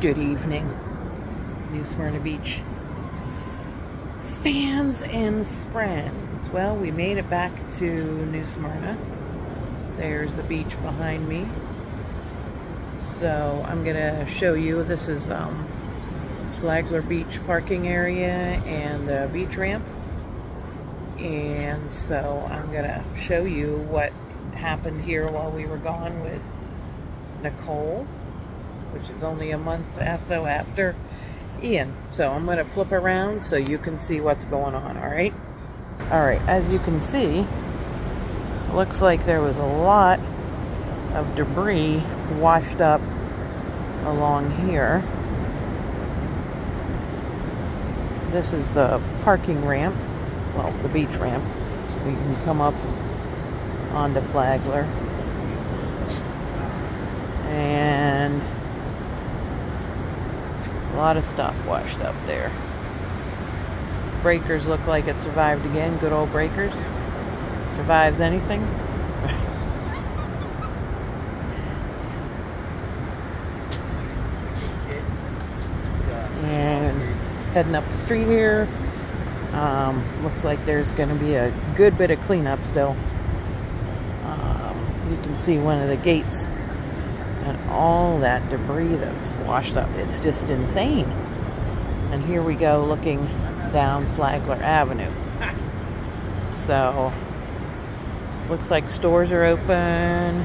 Good evening, New Smyrna Beach. Fans and friends. Well, we made it back to New Smyrna. There's the beach behind me. So I'm gonna show you, this is um, Flagler Beach parking area and the beach ramp. And so I'm gonna show you what happened here while we were gone with Nicole which is only a month or so after Ian. So I'm going to flip around so you can see what's going on, all right? All right, as you can see, looks like there was a lot of debris washed up along here. This is the parking ramp, well, the beach ramp. So we can come up onto Flagler. And a lot of stuff washed up there. Breakers look like it survived again. Good old breakers. Survives anything. and heading up the street here. Um, looks like there's going to be a good bit of cleanup still. Um, you can see one of the gates and all that debris that's washed up. It's just insane. And here we go looking down Flagler Avenue. So, looks like stores are open,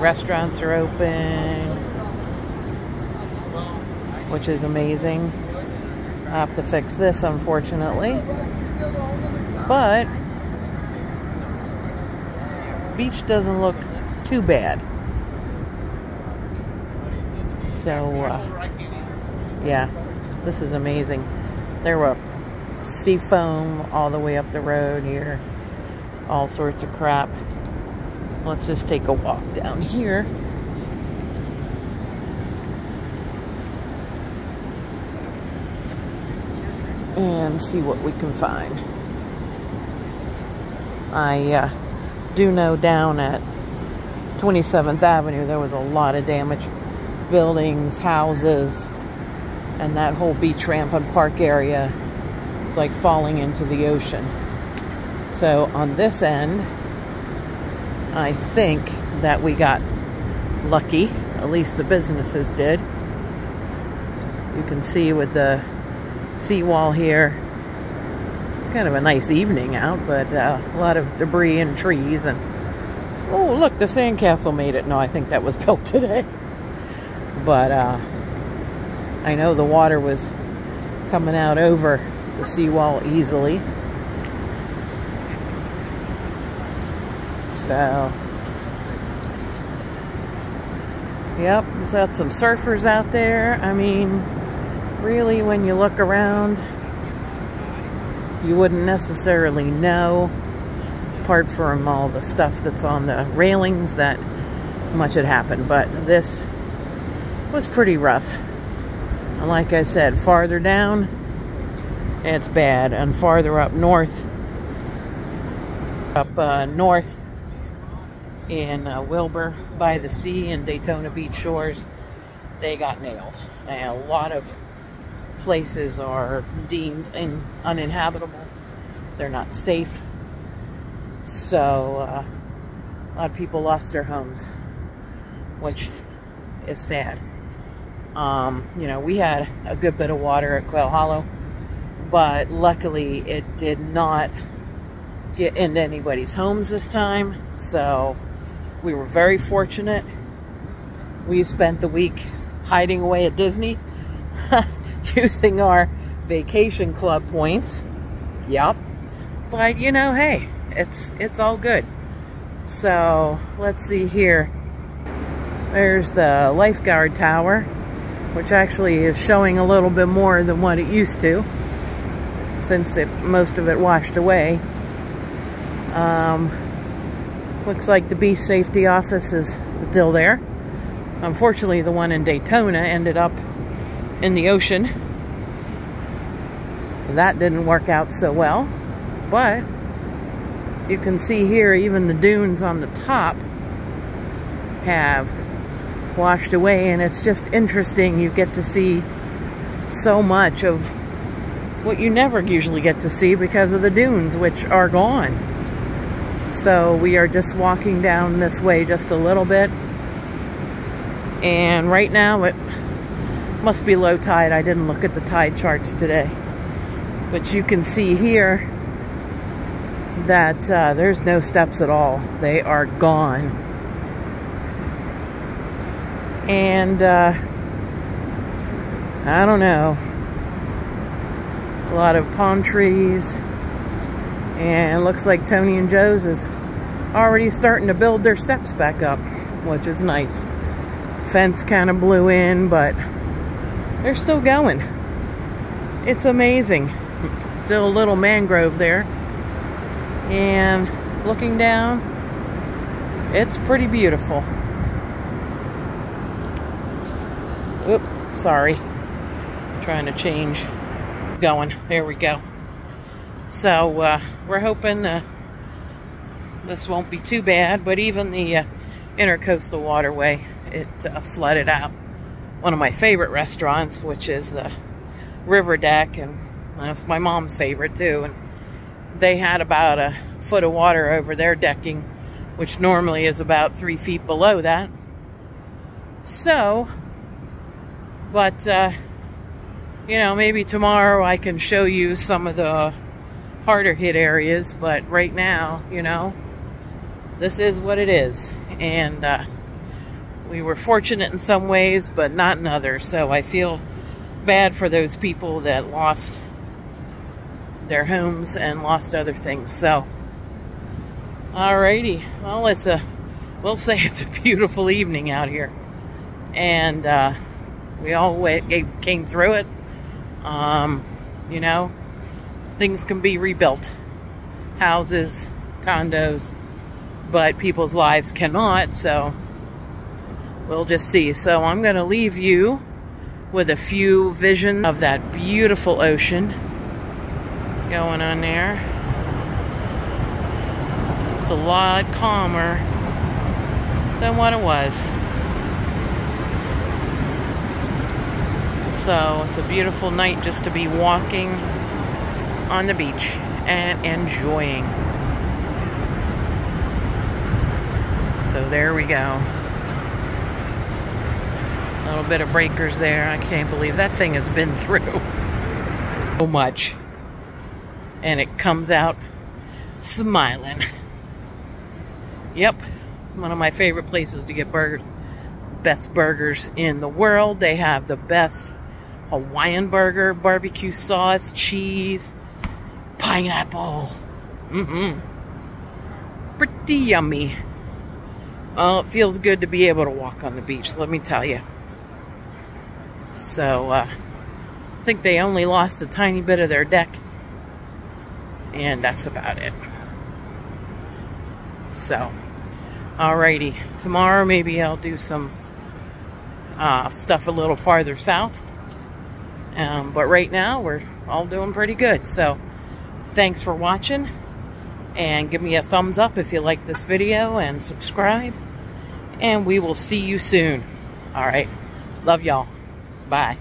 restaurants are open, which is amazing. I have to fix this, unfortunately. But, beach doesn't look too bad. So, uh, yeah, this is amazing. There were sea foam all the way up the road here. All sorts of crap. Let's just take a walk down here. And see what we can find. I uh, do know down at 27th Avenue there was a lot of damage buildings, houses, and that whole beach ramp and park area is like falling into the ocean. So on this end, I think that we got lucky, at least the businesses did. You can see with the seawall here, it's kind of a nice evening out, but uh, a lot of debris and trees and oh look, the sandcastle made it. No, I think that was built today. But uh, I know the water was coming out over the seawall easily. So, yep, there's got some surfers out there. I mean, really, when you look around, you wouldn't necessarily know, apart from all the stuff that's on the railings, that much had happened. But this was pretty rough. And like I said, farther down, it's bad. And farther up north, up uh, north in uh, Wilbur by the sea and Daytona Beach shores, they got nailed. And a lot of places are deemed in, uninhabitable. They're not safe. So uh, a lot of people lost their homes, which is sad. Um, you know, we had a good bit of water at Quail Hollow, but luckily it did not get into anybody's homes this time. So we were very fortunate. We spent the week hiding away at Disney using our vacation club points. Yep. But you know, hey, it's it's all good. So let's see here. There's the lifeguard tower which actually is showing a little bit more than what it used to since it most of it washed away. Um, looks like the bee safety office is still there. Unfortunately, the one in Daytona ended up in the ocean. That didn't work out so well, but you can see here even the dunes on the top have washed away and it's just interesting. You get to see so much of what you never usually get to see because of the dunes, which are gone. So we are just walking down this way just a little bit. And right now it must be low tide. I didn't look at the tide charts today. But you can see here that uh, there's no steps at all. They are gone. And uh, I don't know. A lot of palm trees. And looks like Toni and Joe's is already starting to build their steps back up, which is nice. Fence kind of blew in, but they're still going. It's amazing. Still a little mangrove there. And looking down, it's pretty beautiful. Oop, sorry. Trying to change. Going. There we go. So uh, we're hoping uh, this won't be too bad, but even the uh, intercoastal waterway, it uh, flooded out one of my favorite restaurants, which is the River Deck, and that's my mom's favorite too. And they had about a foot of water over their decking, which normally is about three feet below that. So, but, uh, you know, maybe tomorrow I can show you some of the harder hit areas, but right now, you know, this is what it is. And uh, we were fortunate in some ways, but not in others. So I feel bad for those people that lost their homes and lost other things. So, alrighty. Well, it's a, we'll say it's a beautiful evening out here. And uh, we all went, came through it. Um, you know, things can be rebuilt houses, condos, but people's lives cannot. So we'll just see. So I'm going to leave you with a few vision of that beautiful ocean going on there. It's a lot calmer than what it was. So it's a beautiful night just to be walking on the beach and enjoying. So there we go. A little bit of breakers there. I can't believe that thing has been through so much. And it comes out smiling. Yep, one of my favorite places to get burgers. Best burgers in the world. They have the best Hawaiian burger, barbecue sauce, cheese, pineapple. Mm-hmm. Pretty yummy. Oh, it feels good to be able to walk on the beach, let me tell you. So, uh, I think they only lost a tiny bit of their deck. And that's about it. So, alrighty. Tomorrow maybe I'll do some uh, stuff a little farther south. Um, but right now we're all doing pretty good. So, Thanks for watching and give me a thumbs up if you like this video and subscribe. And we will see you soon. All right. Love y'all. Bye.